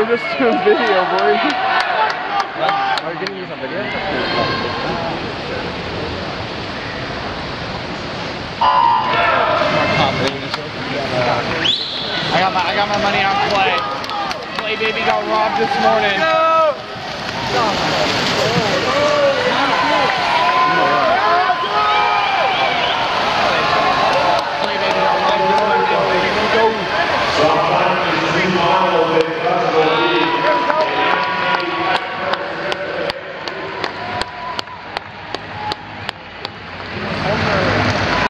We're just doing video, boys. Are you gonna use a video? I got my I got my money on Clay. Clay baby got robbed this morning. on the